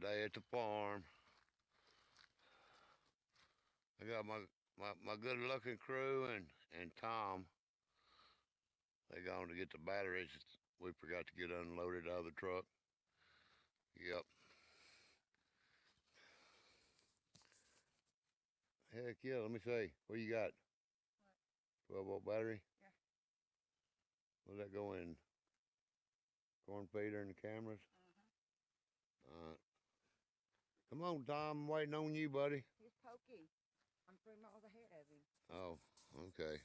Work day at the farm. I got my, my, my good looking crew and, and Tom. They gone to get the batteries. We forgot to get unloaded out of the truck. Yep. Heck yeah, let me see. What you got? What? 12 volt battery? Yeah. Will that go in? Corn feeder and the cameras? Uh-huh. Come on, Tom. I'm waiting on you, buddy. He's poking. I'm three miles ahead of him. Oh, okay.